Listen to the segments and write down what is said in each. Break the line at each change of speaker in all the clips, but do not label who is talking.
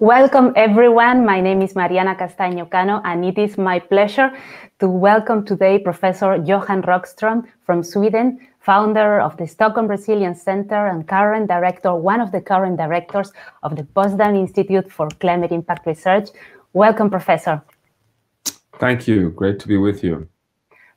Welcome, everyone. My name is Mariana Castaño Cano, and it is my pleasure to welcome today Professor Johan Rockström from Sweden, founder of the Stockholm Resilience Center and current director, one of the current directors of the Potsdam Institute for Climate Impact Research. Welcome, Professor.
Thank you. Great to be with you.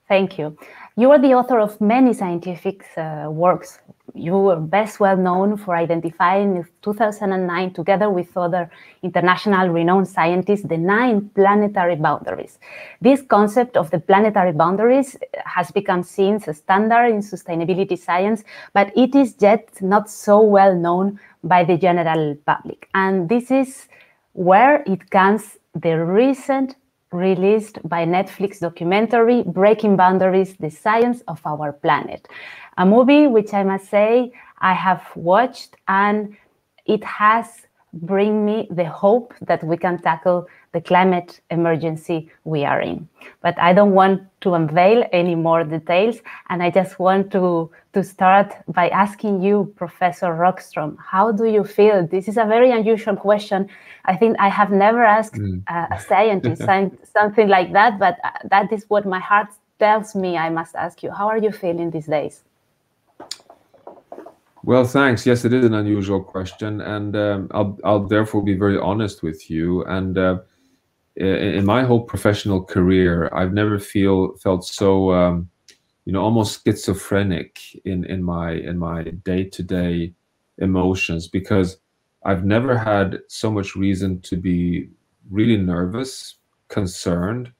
Thank you. You are the author of many scientific uh, works. You are best well known for identifying in 2009, together with other international renowned scientists, the nine planetary boundaries. This concept of the planetary boundaries has become as a standard in sustainability science, but it is yet not so well known by the general public. And this is where it comes the recent released by Netflix documentary Breaking Boundaries The Science of Our Planet. A movie which I must say I have watched and it has bring me the hope that we can tackle the climate emergency we are in. But I don't want to unveil any more details, and I just want to, to start by asking you, Professor Rockström, how do you feel? This is a very unusual question. I think I have never asked mm. a scientist something like that, but uh, that is what my heart tells me I must ask you. How are you feeling these days?
Well, thanks. Yes, it is an unusual question, and um, I'll I'll therefore be very honest with you. And uh, in my whole professional career, I've never feel felt so um, you know almost schizophrenic in in my in my day to day emotions because I've never had so much reason to be really nervous, concerned,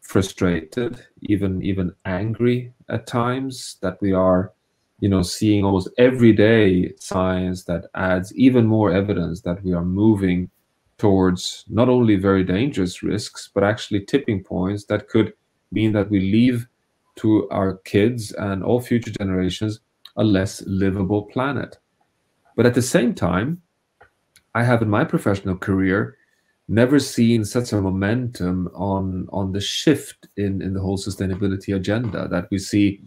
frustrated, even even angry at times that we are you know, seeing almost every day science that adds even more evidence that we are moving towards not only very dangerous risks, but actually tipping points that could mean that we leave to our kids and all future generations a less livable planet. But at the same time, I have in my professional career never seen such a momentum on on the shift in in the whole sustainability agenda that we see,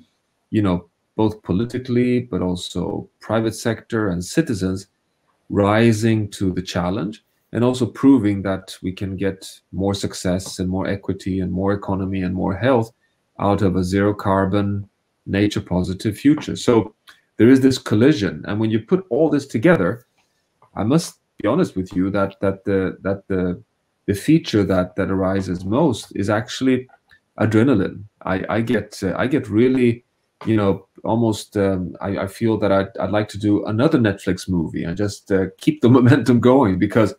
you know, both politically but also private sector and citizens rising to the challenge and also proving that we can get more success and more equity and more economy and more health out of a zero carbon nature positive future. So there is this collision. And when you put all this together i must be honest with you that that the that the the feature that that arises most is actually adrenaline. I i get uh, i get really you know, almost um, I, I, feel that I'd, I'd like to do another Netflix movie and just uh, keep the momentum going because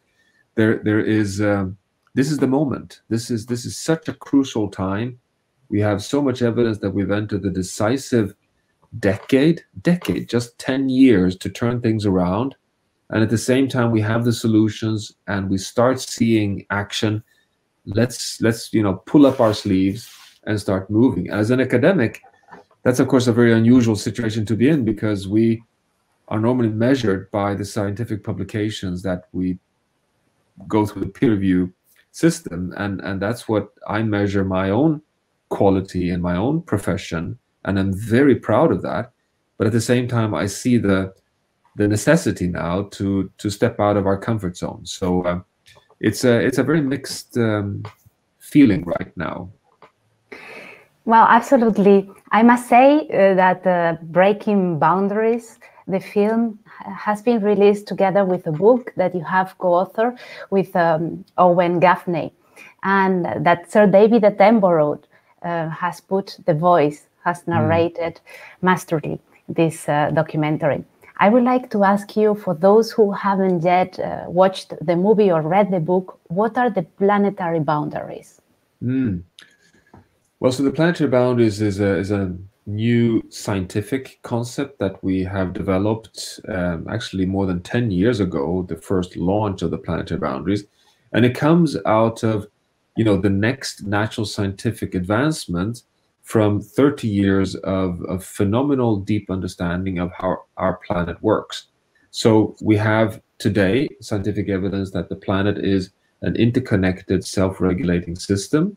there there is um, this is the moment. This is this is such a crucial time. We have so much evidence that we've entered the decisive decade, decade, just 10 years to turn things around. And at the same time, we have the solutions and we start seeing action. Let's let's you know pull up our sleeves and start moving. As an academic, that's of course a very unusual situation to be in because we are normally measured by the scientific publications that we go through the peer review system. And and that's what i measure my own quality in my own profession. And i'm very proud of that. But at the same time i see the the necessity now to to step out of our comfort zone. So um, it's a it's a very mixed um, feeling right now.
Well, absolutely. I must say uh, that uh, Breaking Boundaries, the film, has been released together with a book that you have co-authored with um, Owen Gaffney, and that Sir David Attenborough uh, has put the voice, has hmm. narrated mm. masterly this uh, documentary. I would like to ask you, for those who haven't yet uh, watched the movie or read the book, what are the planetary boundaries?
Mm. Well, so the planetary boundaries is a, is a new scientific concept that we have developed um, actually more than 10 years ago, the first launch of the planetary boundaries. And it comes out of, you know, the next natural scientific advancement from 30 years of, of phenomenal deep understanding of how our planet works. So we have today scientific evidence that the planet is an interconnected self-regulating system,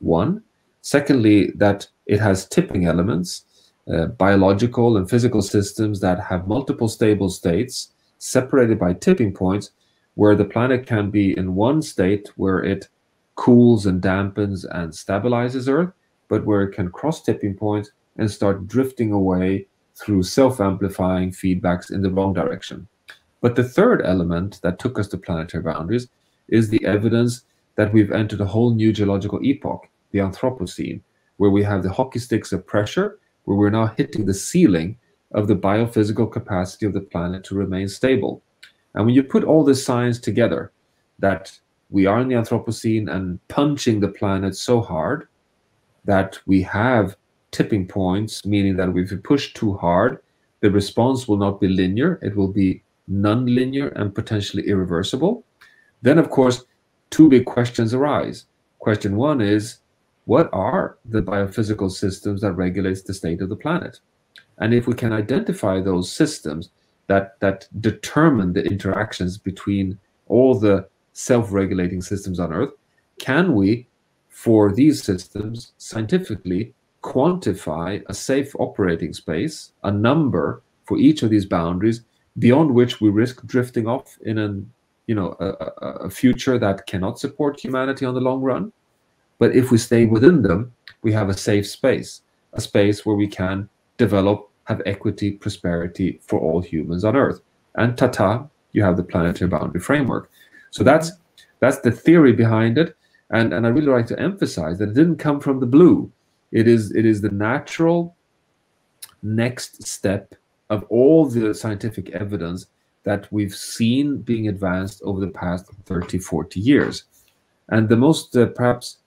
one. Secondly, that it has tipping elements, uh, biological and physical systems that have multiple stable states separated by tipping points, where the planet can be in one state where it cools and dampens and stabilizes Earth, but where it can cross tipping points and start drifting away through self-amplifying feedbacks in the wrong direction. But the third element that took us to planetary boundaries is the evidence that we've entered a whole new geological epoch, the Anthropocene, where we have the hockey sticks of pressure, where we're now hitting the ceiling of the biophysical capacity of the planet to remain stable. And when you put all this science together, that we are in the Anthropocene and punching the planet so hard that we have tipping points, meaning that if we push too hard, the response will not be linear, it will be non-linear and potentially irreversible. Then, of course, two big questions arise. Question one is, what are the biophysical systems that regulates the state of the planet? And if we can identify those systems that, that determine the interactions between all the self-regulating systems on Earth, can we, for these systems, scientifically quantify a safe operating space, a number for each of these boundaries, beyond which we risk drifting off in an you know a, a, future that cannot support humanity on the long run but if we stay within them we have a safe space a space where we can develop have equity prosperity for all humans on earth. And tata you have the planetary boundary framework. So that's that's the theory behind it. And and i really like to emphasize that it didn't come from the blue. It is it is the natural next step of all the scientific evidence that we've seen being advanced over the past 30, 40 years. And the most uh, perhaps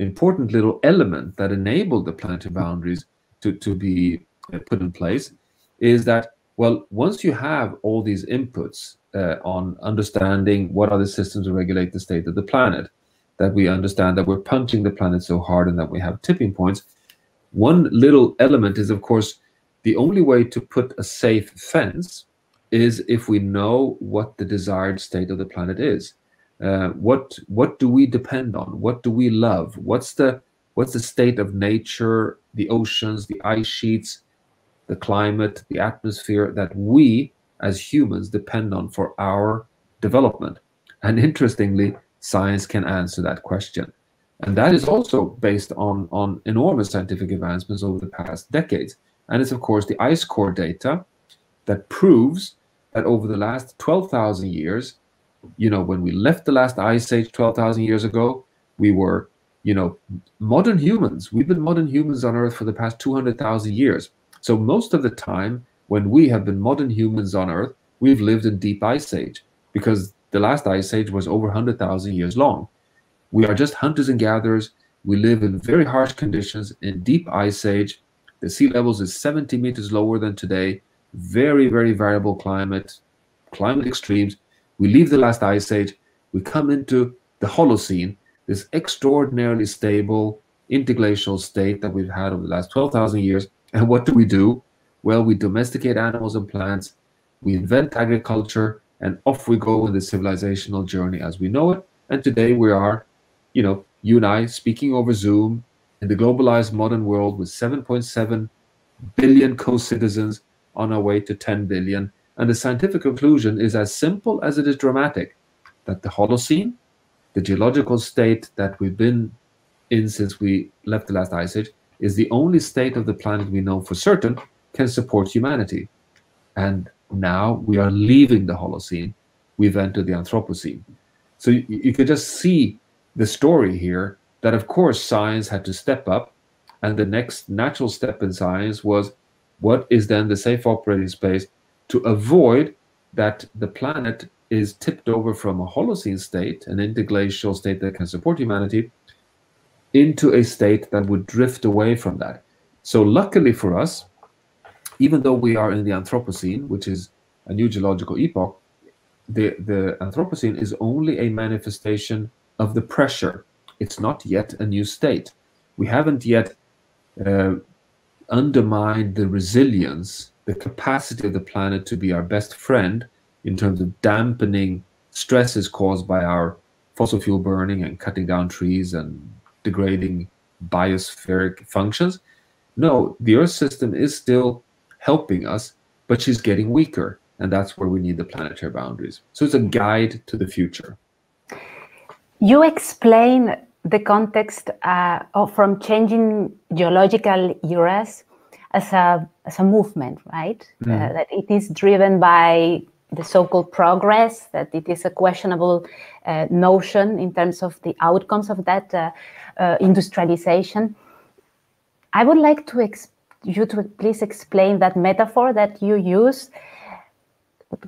important little element that enabled the planetary boundaries to, to be uh, put in place is that, well, once you have all these inputs uh, on understanding what are the systems that regulate the state of the planet, that we understand that we're punching the planet so hard and that we have tipping points, one little element is, of course, the only way to put a safe fence is if we know what the desired state of the planet is. Uh, what what do we depend on? What do we love? What's the what's the state of nature, the oceans, the ice sheets, the climate, the atmosphere that we as humans depend on for our development? And interestingly, science can answer that question. And that is also based on, on enormous scientific advancements over the past decades. And it's, of course, the ice core data that proves that over the last 12,000 years, you know, when we left the last ice age 12,000 years ago, we were, you know, modern humans. We've been modern humans on Earth for the past 200,000 years. So most of the time when we have been modern humans on Earth, we've lived in deep ice age because the last ice age was over 100,000 years long. We are just hunters and gatherers. We live in very harsh conditions in deep ice age. The sea levels is 70 meters lower than today very, very variable climate, climate extremes. We leave the last ice age, we come into the Holocene, this extraordinarily stable interglacial state that we've had over the last 12,000 years. And what do we do? Well, we domesticate animals and plants, we invent agriculture, and off we go in the civilizational journey as we know it. And today we are, you know, you and I speaking over Zoom in the globalized modern world with 7.7 billion co-citizens on our way to 10 billion. And the scientific conclusion is as simple as it is dramatic that the Holocene, the geological state that we've been in since we left the last ice age, is the only state of the planet we know for certain can support humanity. And now we are leaving the Holocene, we've entered the Anthropocene. So you, you could just see the story here that, of course, science had to step up. And the next natural step in science was what is then the safe operating space to avoid that the planet is tipped over from a Holocene state, an interglacial state that can support humanity, into a state that would drift away from that. So, luckily for us, even though we are in the Anthropocene, which is a new geological epoch, the, the Anthropocene is only a manifestation of the pressure. It's not yet a new state. We haven't yet uh, undermine the resilience, the capacity of the planet to be our best friend in terms of dampening stresses caused by our fossil fuel burning and cutting down trees and degrading biospheric functions. No, the Earth system is still helping us, but she's getting weaker. and that's where we need the planetary boundaries. So it's a guide to the future.
You explain the context uh, from changing geological eras as a, as a movement, right? Mm. Uh, that it is driven by the so-called progress, that it is a questionable uh, notion in terms of the outcomes of that uh, uh, industrialization. I would like to you to please explain that metaphor that you use,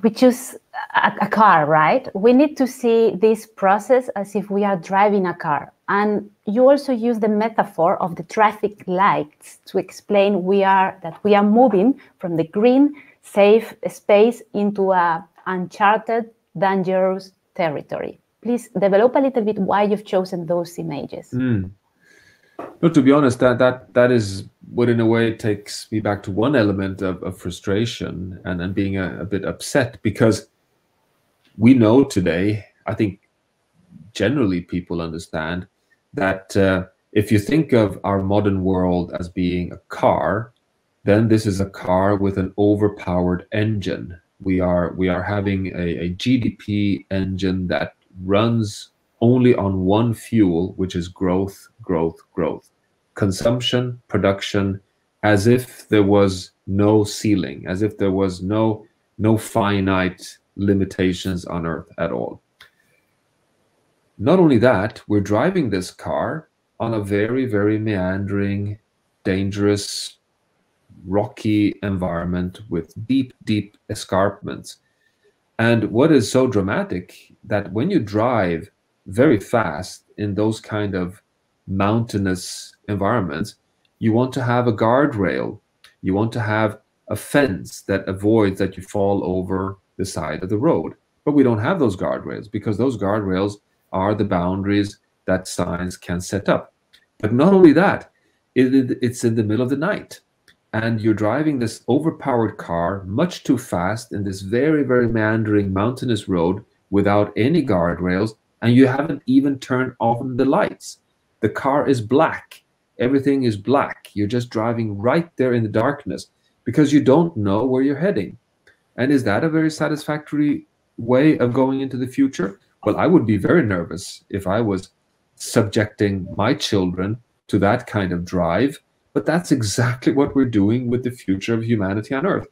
which is a, a car, right? We need to see this process as if we are driving a car. And you also use the metaphor of the traffic lights to explain we are that we are moving from the green, safe space into a uncharted, dangerous territory. Please develop a little bit why you've chosen those images.
Mm. No, to be honest, that that that is what in a way takes me back to one element of, of frustration and, and being a, a bit upset because we know today, I think generally people understand that uh, if you think of our modern world as being a car, then this is a car with an overpowered engine. We are we are having a, a GDP engine that runs only on one fuel, which is growth, growth, growth. Consumption, production, as if there was no ceiling, as if there was no no finite limitations on earth at all. Not only that, we're driving this car on a very, very meandering, dangerous, rocky environment with deep, deep escarpments. And what is so dramatic that when you drive very fast in those kind of mountainous environments, you want to have a guardrail. You want to have a fence that avoids that you fall over the side of the road. But we don't have those guardrails because those guardrails are the boundaries that science can set up. But not only that, it, it's in the middle of the night and you're driving this overpowered car much too fast in this very, very meandering mountainous road without any guardrails, and you haven't even turned on the lights. The car is black. Everything is black. You're just driving right there in the darkness because you don't know where you're heading. And is that a very satisfactory way of going into the future? Well, I would be very nervous if I was subjecting my children to that kind of drive. But that's exactly what we're doing with the future of humanity on Earth.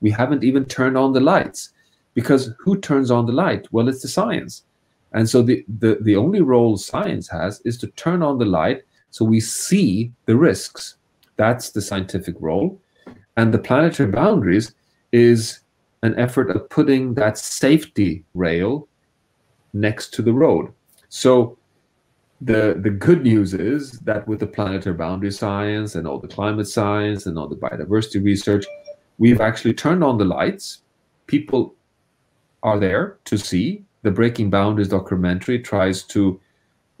We haven't even turned on the lights because who turns on the light? Well, it's the science. And so the, the, the only role science has is to turn on the light so we see the risks. That's the scientific role. And the planetary boundaries is an effort of putting that safety rail next to the road. So the the good news is that with the planetary boundary science and all the climate science and all the biodiversity research, we've actually turned on the lights. People are there to see. The Breaking Boundaries documentary tries to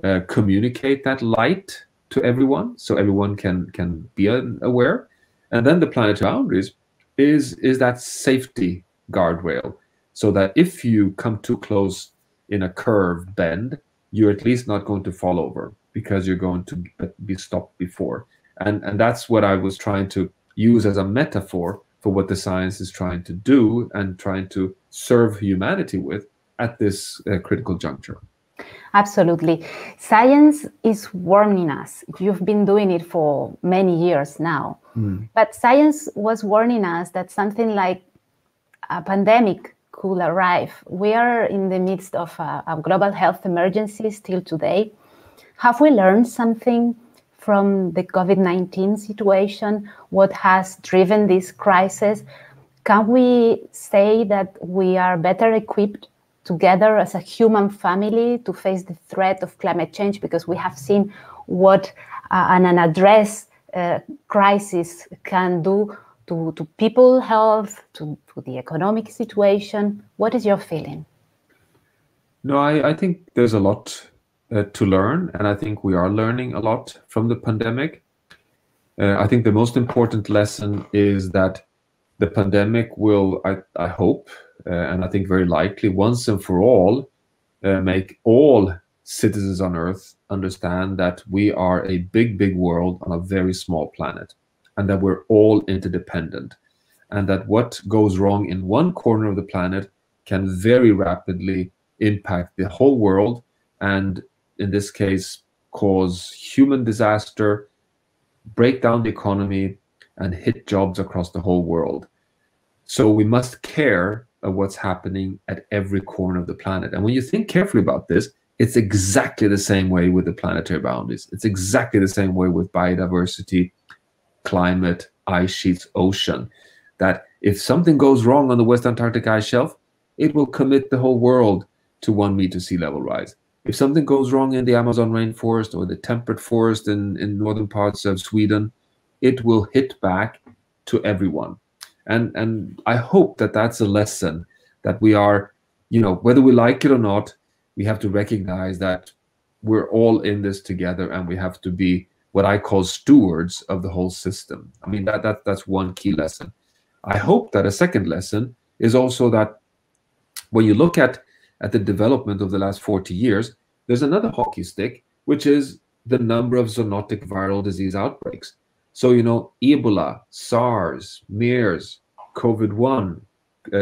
uh, communicate that light to everyone, so everyone can can be aware. And then the planetary boundaries is is that safety guardrail, so that if you come too close in a curve bend, you're at least not going to fall over because you're going to be stopped before. And, and that's what I was trying to use as a metaphor for what the science is trying to do and trying to serve humanity with at this uh, critical juncture.
Absolutely. Science is warning us. You've been doing it for many years now. Mm. But science was warning us that something like a pandemic could arrive. We are in the midst of a, a global health emergency still today. Have we learned something from the COVID 19 situation? What has driven this crisis? Can we say that we are better equipped together as a human family to face the threat of climate change because we have seen what uh, an unaddressed uh, crisis can do to, to people health, to, to the economic situation? What is your feeling?
No, I, I think there's a lot uh, to learn, and I think we are learning a lot from the pandemic. Uh, I think the most important lesson is that the pandemic will, I, I hope, uh, and I think very likely, once and for all, uh, make all citizens on Earth understand that we are a big, big world on a very small planet and that we're all interdependent. and that what goes wrong in one corner of the planet can very rapidly impact the whole world and in this case cause human disaster break down the economy and hit jobs across the whole world so we must care of what's happening at every corner of the planet and when you think carefully about this it's exactly the same way with the planetary boundaries it's exactly the same way with biodiversity climate ice sheets ocean that if something goes wrong on the West Antarctic ice shelf, it will commit the whole world to one meter sea level rise. If something goes wrong in the Amazon rainforest or the temperate forest in, in northern parts of Sweden, it will hit back to everyone. And, and I hope that that's a lesson that we are, you know, whether we like it or not, we have to recognize that we're all in this together and we have to be what I call stewards of the whole system. I mean, that, that that's one key lesson. I hope that a second lesson is also that when you look at, at the development of the last 40 years, there's another hockey stick, which is the number of zoonotic viral disease outbreaks. So, you know, Ebola, SARS, MERS, COVID 1, uh,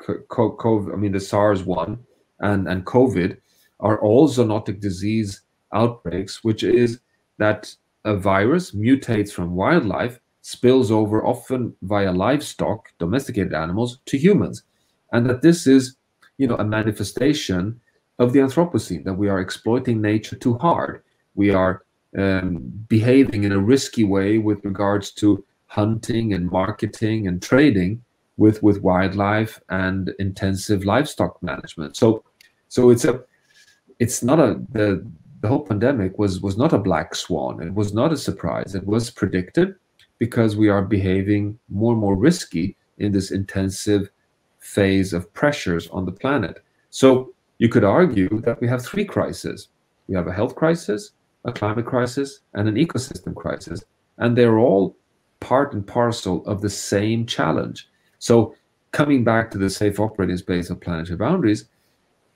COVID, I mean, the SARS 1 and, and COVID are all zoonotic disease outbreaks, which is that a virus mutates from wildlife spills over often via livestock, domesticated animals, to humans. And that this is, you know, a manifestation of the Anthropocene, that we are exploiting nature too hard. We are um, behaving in a risky way with regards to hunting and marketing and trading with, with wildlife and intensive livestock management. So so it's a it's not a the the whole pandemic was was not a black swan. It was not a surprise. It was predicted because we are behaving more and more risky in this intensive phase of pressures on the planet. So you could argue that we have three crises. We have a health crisis, a climate crisis, and an ecosystem crisis. And they're all part and parcel of the same challenge. So coming back to the safe operating space of planetary boundaries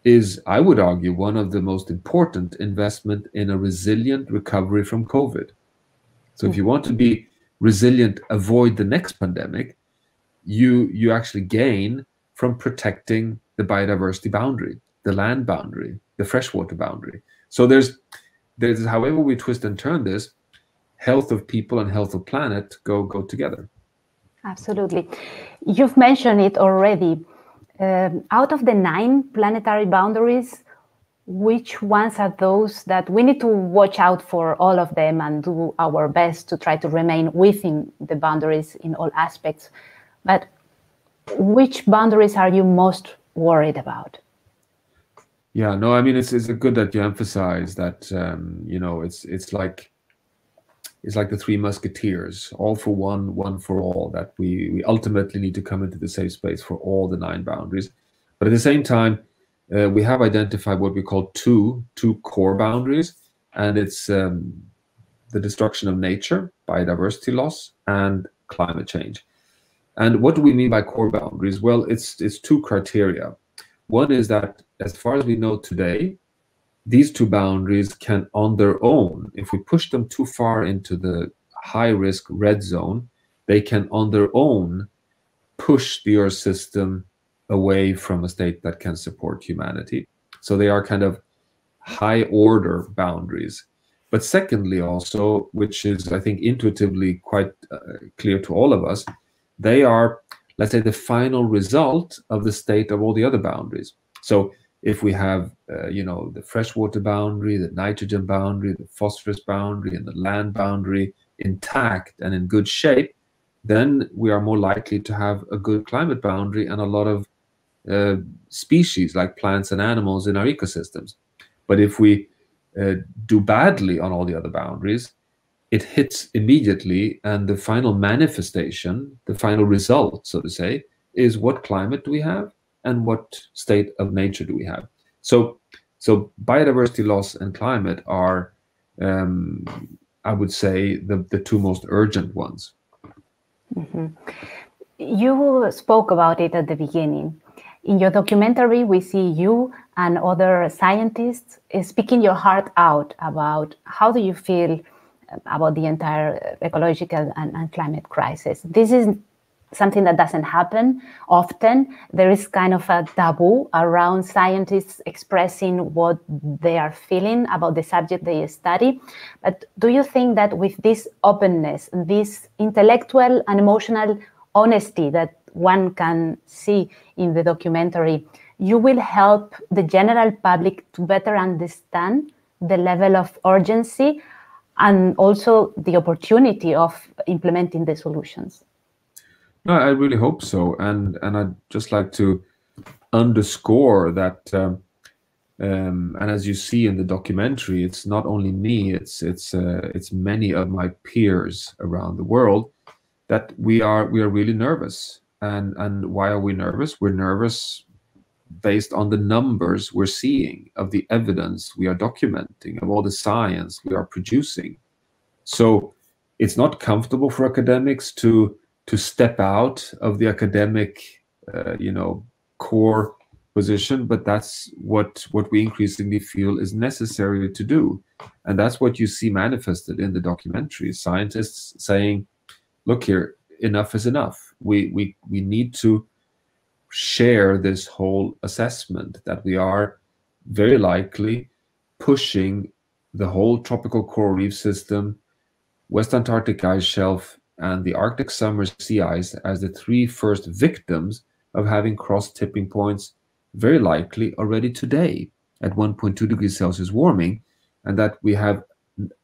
is, I would argue, one of the most important investment in a resilient recovery from COVID. So if hmm. you want to be resilient avoid the next pandemic you you actually gain from protecting the biodiversity boundary the land boundary the freshwater boundary. So there's there's however we twist and turn this health of people and health of planet go go together.
Absolutely. You've mentioned it already um, out of the nine planetary boundaries which ones are those that we need to watch out for all of them and do our best to try to remain within the boundaries in all aspects. But which boundaries are you most worried about?
Yeah, no, I mean it's it's good that you emphasize that um, you know it's it's like it's like the three musketeers, all for one, one for all. That we we ultimately need to come into the safe space for all the nine boundaries, but at the same time uh, we have identified what we call two two core boundaries, and it's um, the destruction of nature, biodiversity loss, and climate change. And what do we mean by core boundaries? Well, it's it's two criteria. One is that, as far as we know today, these two boundaries can, on their own, if we push them too far into the high risk red zone, they can, on their own, push the Earth system away from a state that can support humanity. So they are kind of high order boundaries. But secondly, also, which is, I think, intuitively quite uh, clear to all of us, they are, let's say, the final result of the state of all the other boundaries. So if we have, uh, you know, the freshwater boundary, the nitrogen boundary, the phosphorus boundary, and the land boundary intact and in good shape, then we are more likely to have a good climate boundary and a lot of uh, species like plants and animals in our ecosystems. But if we uh, do badly on all the other boundaries, it hits immediately, and the final manifestation, the final result, so to say, is what climate do we have and what state of nature do we have. So, so biodiversity loss and climate are, um, I would say, the, the two most urgent ones.
Mm -hmm. You spoke about it at the beginning. In your documentary, we see you and other scientists speaking your heart out about how do you feel about the entire ecological and, and climate crisis. This is something that doesn't happen often. There is kind of a taboo around scientists expressing what they are feeling about the subject they study. But do you think that with this openness, this intellectual and emotional honesty that one can see in the documentary, you will help the general public to better understand the level of urgency and also the opportunity of implementing the solutions?
No, I really hope so, and and I'd just like to underscore that. Um, um, and as you see in the documentary, it's not only me; it's it's uh, it's many of my peers around the world that we are we are really nervous. And and why are we nervous? We're nervous based on the numbers we're seeing of the evidence we are documenting of all the science we are producing. So it's not comfortable for academics to to step out of the academic, uh, you know, core position, but that's what what we increasingly feel is necessary to do, and that's what you see manifested in the documentary. Scientists saying, "Look here, enough is enough. We we we need to." share this whole assessment that we are very likely pushing the whole tropical coral reef system, West Antarctic ice shelf, and the Arctic summer sea ice as the three first victims of having crossed tipping points, very likely already today at 1.2 degrees Celsius warming, and that we have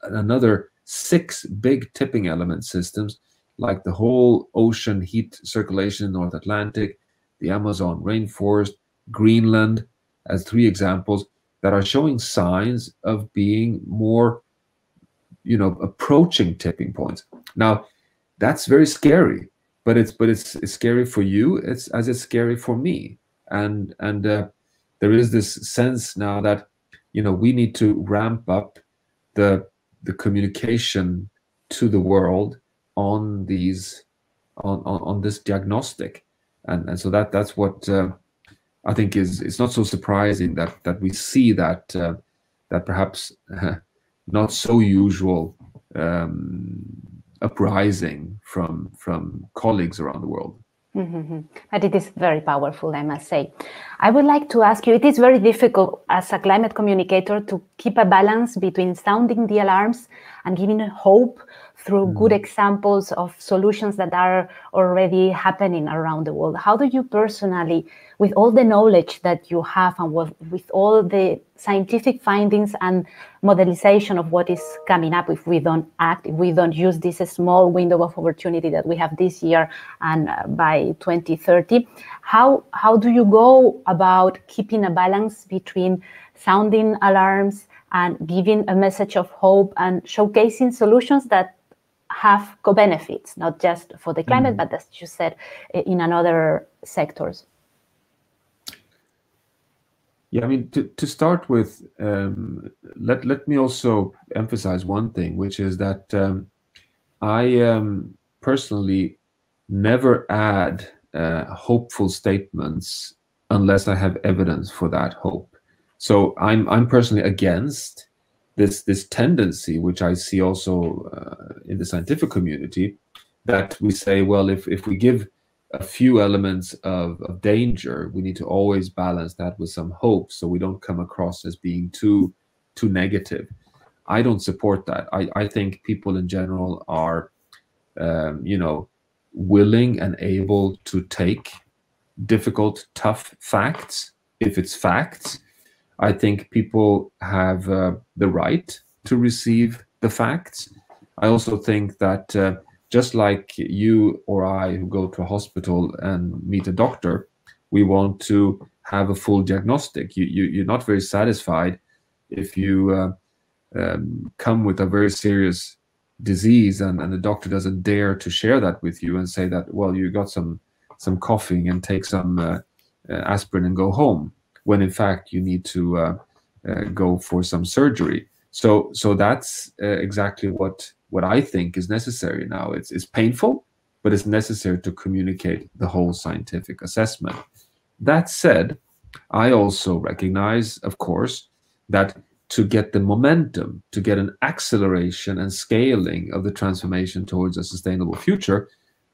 another six big tipping element systems like the whole ocean heat circulation in North Atlantic, the Amazon rainforest, Greenland, as three examples that are showing signs of being more, you know, approaching tipping points. Now, that's very scary but it's but it's, it's scary for you it's as it's scary for me. And and uh, there is this sense now that you know we need to ramp up the the communication to the world on these on on, on this diagnostic. And and so that that's what uh, I think is it's not so surprising that that we see that uh, that perhaps uh, not so usual um, uprising from from colleagues around the world.
Mm-hmm. But it is very powerful, I must say. I would like to ask you it is very difficult as a climate communicator to keep a balance between sounding the alarms and giving hope through good mm. examples of solutions that are already happening around the world. How do you personally, with all the knowledge that you have and with, with all the scientific findings and modelization of what is coming up if we don't act, if we don't use this small window of opportunity that we have this year and uh, by 2030, how, how do you go about keeping a balance between sounding alarms and giving a message of hope and showcasing solutions that have co-benefits, not just for the climate, mm. but as you said, in another sectors.
Yeah, I mean, to, to start with, um, let let me also emphasize one thing, which is that um, I um, personally never add uh, hopeful statements unless I have evidence for that hope. So I'm I'm personally against this this tendency, which I see also uh, in the scientific community, that we say, well, if if we give a few elements of, of danger, we need to always balance that with some hope, so we don't come across as being too too negative. I don't support that. I, I think people in general are, um, you know, willing and able to take difficult, tough facts if it's facts I think people have uh, the right to receive the facts. I also think that uh, just like you or I who go to a hospital and meet a doctor, we want to have a full diagnostic. You, you, you're not very satisfied if you uh, um, come with a very serious disease and, and the doctor doesn't dare to share that with you and say that, well, you got some, some coughing and take some uh, uh, aspirin and go home when in fact you need to uh, uh, go for some surgery. So so that's uh, exactly what what I think is necessary now. It's it's painful, but it's necessary to communicate the whole scientific assessment. That said, I also recognize, of course, that to get the momentum, to get an acceleration and scaling of the transformation towards a sustainable future,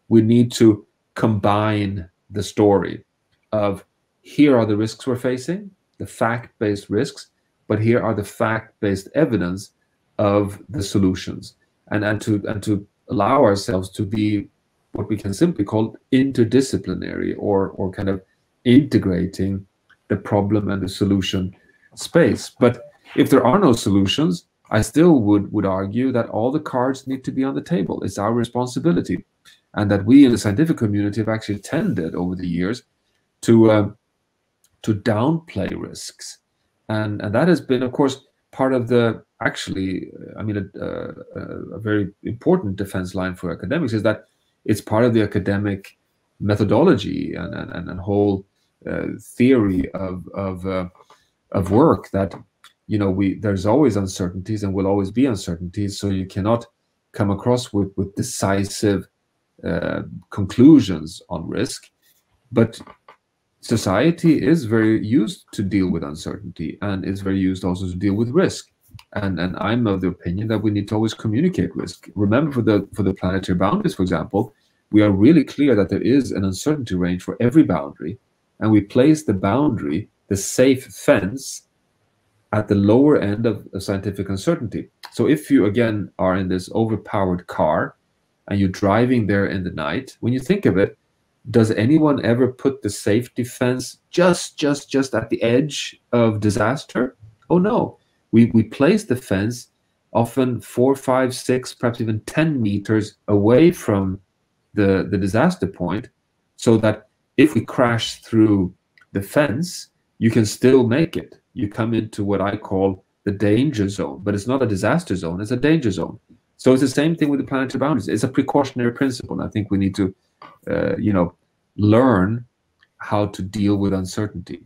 we need to combine the story of here are the risks we're facing, the fact-based risks, but here are the fact-based evidence of the solutions, and and to and to allow ourselves to be what we can simply call interdisciplinary or or kind of integrating the problem and the solution space. But if there are no solutions, I still would would argue that all the cards need to be on the table. It's our responsibility, and that we in the scientific community have actually tended over the years to uh, to downplay risks, and and that has been, of course, part of the actually, I mean, a, a, a very important defense line for academics is that it's part of the academic methodology and and, and whole uh, theory of of uh, of work that you know we there's always uncertainties and will always be uncertainties. So you cannot come across with with decisive uh, conclusions on risk. But society is very used to deal with uncertainty and is very used also to deal with risk. And and i'm of the opinion that we need to always communicate risk. Remember for the for the planetary boundaries for example we are really clear that there is an uncertainty range for every boundary and we place the boundary the safe fence at the lower end of, of scientific uncertainty. So if you again are in this overpowered car and you're driving there in the night when you think of it does anyone ever put the safety fence just just just at the edge of disaster? Oh no. We we place the fence often four five six perhaps even 10 meters away from the the disaster point so that if we crash through the fence you can still make it. You come into what i call the danger zone but it's not a disaster zone it's a danger zone. So it's the same thing with the planetary boundaries. It's a precautionary principle i think we need to uh, you know, learn how to deal with uncertainty.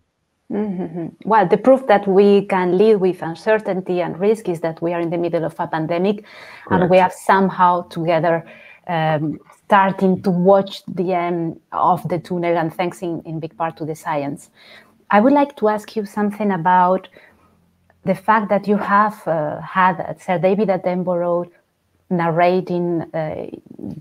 Mm-hmm. Well, the proof that we can live with uncertainty and risk is that we are in the middle of a pandemic, Correct. and we have somehow together um, starting to watch the end of the tunnel, and thanks in, in big part to the science. I would like to ask you something about the fact that you have uh, had Sir David Attenborough narrating uh,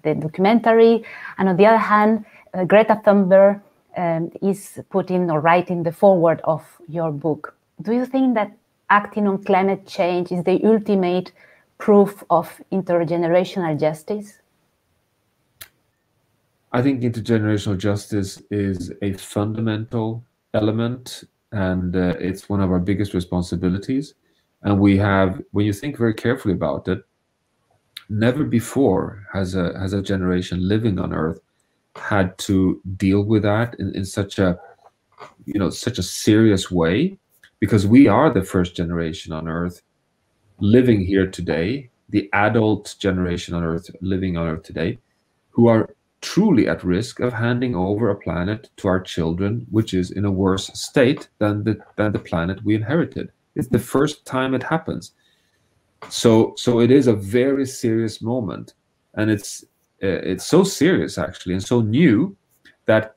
the documentary, and on the other hand, uh, Greta Thunberg um, is putting or writing the foreword of your book. Do you think that acting on climate change is the ultimate proof of intergenerational justice?
I think intergenerational justice is a fundamental element and uh, it's one of our biggest responsibilities. And we have, when you think very carefully about it, never before has a has a generation living on Earth had to deal with that in, in such a you know such a serious way because we are the first generation on Earth living here today, the adult generation on Earth living on Earth today, who are truly at risk of handing over a planet to our children, which is in a worse state than the than the planet we inherited. It's the first time it happens so so it is a very serious moment. And it's uh, it's so serious actually and so new that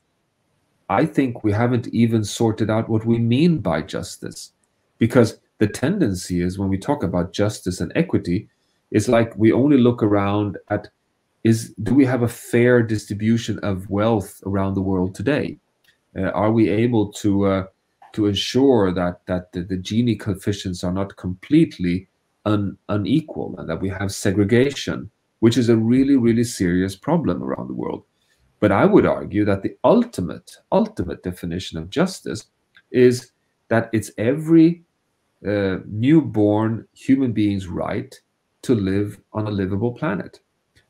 i think we haven't even sorted out what we mean by justice. Because the tendency is when we talk about justice and equity it's like we only look around at is do we have a fair distribution of wealth around the world today? Uh, are we able to uh, to ensure that that the, the Gini coefficients are not completely un, unequal and that we have segregation, which is a really, really serious problem around the world. But I would argue that the ultimate, ultimate definition of justice is that it's every uh, newborn human being's right to live on a livable planet.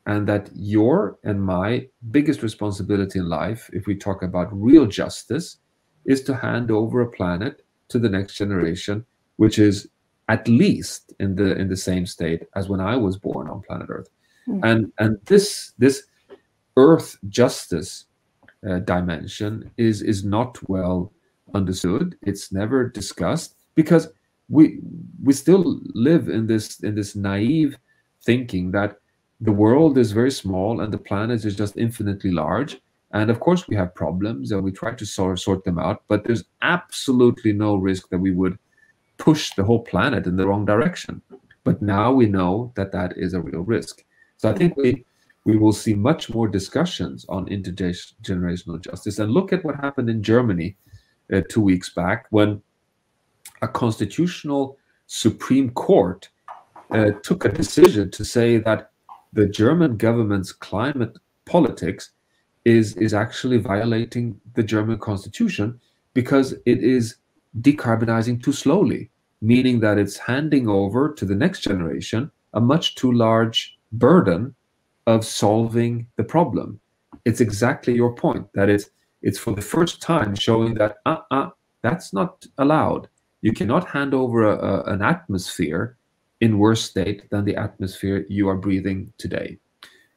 And that your and my biggest responsibility in life, if we talk about real justice, is to hand over a planet to the next generation, which is at least in the in the same state as when I was born on planet Earth. Mm. And and this this Earth justice uh, dimension is is not well understood. It's never discussed because we we still live in this in this naive thinking that the world is very small and the planet is just infinitely large. And of course, we have problems and we try to sort, sort them out, but there's absolutely no risk that we would push the whole planet in the wrong direction. But now we know that that is a real risk. So I think we we will see much more discussions on intergenerational justice. And look at what happened in Germany uh, two weeks back when a constitutional Supreme Court uh, took a decision to say that the German government's climate politics is, is actually violating the German constitution because it is decarbonizing too slowly, meaning that it's handing over to the next generation a much too large burden of solving the problem. It's exactly your point that it's it's for the first time showing that uh uh that's not allowed. You cannot hand over a, a, an atmosphere in worse state than the atmosphere you are breathing today.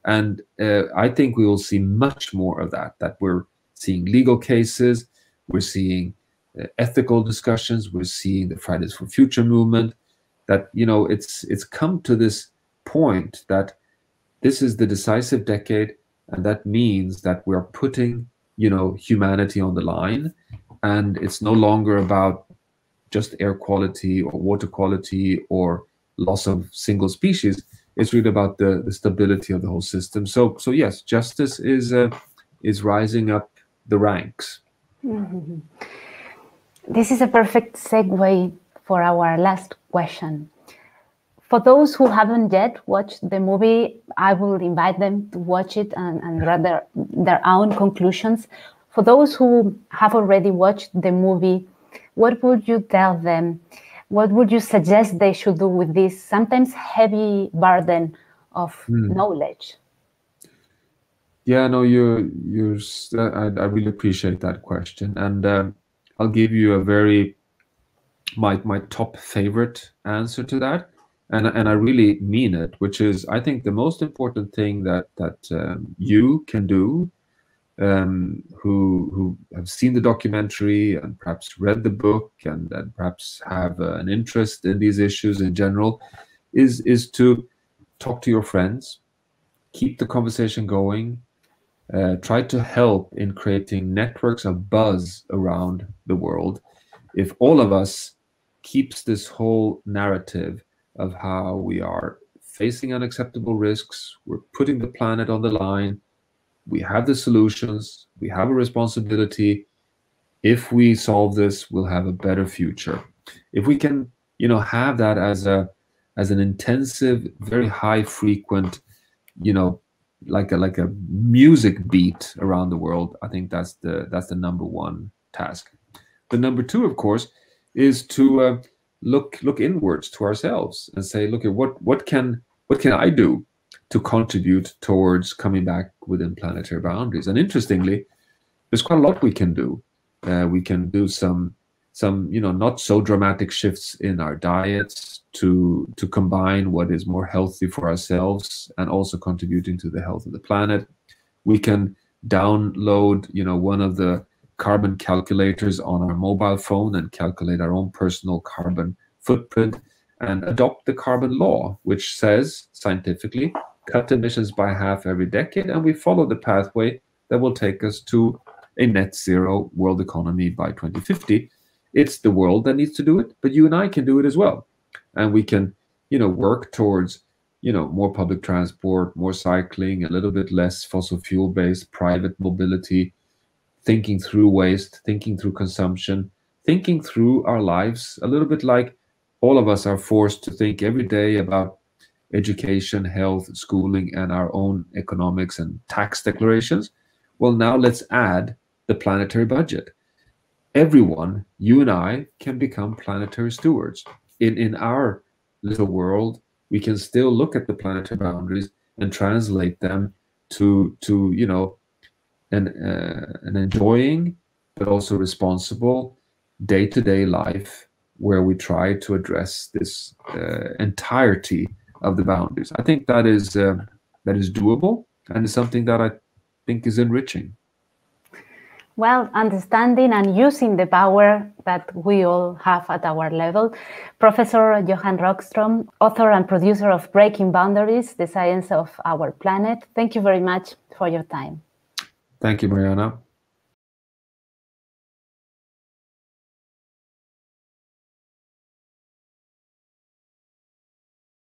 And uh, I think we will see much more of that. That we're seeing legal cases, we're seeing ethical discussions, we're seeing the Fridays for Future movement. That you know, it's it's come to this point that this is the decisive decade, and that means that we're putting you know humanity on the line, and it's no longer about just air quality or water quality or loss of single species. It's really about the, the stability of the whole system. So so yes, justice is uh, is rising up the ranks. Mm -hmm.
This is a perfect segue for our last question. For those who haven't yet watched the movie, I will invite them to watch it and, and read their, their own conclusions. For those who have already watched the movie, what would you tell them? What would you suggest they should do with this sometimes heavy burden of mm. knowledge?
Yeah, no, you you. I, I really appreciate that question, and um, I'll give you a very my my top favorite answer to that. And and I really mean it, which is I think the most important thing that that um, you can do, um, who who have seen the documentary and perhaps read the book and, and perhaps have uh, an interest in these issues in general, is is to talk to your friends, keep the conversation going, uh, try to help in creating networks of buzz around the world. If all of us keeps this whole narrative of how we are facing unacceptable risks. We're putting the planet on the line. We have the solutions. We have a responsibility. If we solve this, we'll have a better future. If we can, you know, have that as a as an intensive, very high frequent, you know, like a like a music beat around the world, I think that's the that's the number one task. The number two, of course, is to uh, look look inwards to ourselves and say, look at what what can what can I do to contribute towards coming back within planetary boundaries? And interestingly, there's quite a lot we can do. Uh, we can do some some you know not so dramatic shifts in our diets to to combine what is more healthy for ourselves and also contributing to the health of the planet. We can download you know one of the carbon calculators on our mobile phone and calculate our own personal carbon footprint and adopt the carbon law, which says scientifically cut emissions by half every decade, and we follow the pathway that will take us to a net zero world economy by 2050. It's the world that needs to do it, but you and I can do it as well. And we can, you know, work towards, you know, more public transport, more cycling, a little bit less fossil fuel based private mobility, thinking through waste, thinking through consumption, thinking through our lives a little bit like all of us are forced to think every day about education, health, schooling, and our own economics and tax declarations. Well, now let's add the planetary budget. Everyone, you and I, can become planetary stewards. In, in our little world, we can still look at the planetary boundaries and translate them to, to you know, an, uh, an enjoying but also responsible day-to-day life where we try to address this uh, entirety of the boundaries. I think that is uh, that is doable and is something that I think is enriching.
Well, understanding and using the power that we all have at our level. Professor Johan Rockström, author and producer of Breaking Boundaries, The Science of Our Planet. Thank you very much for your time.
Thank you, Mariana.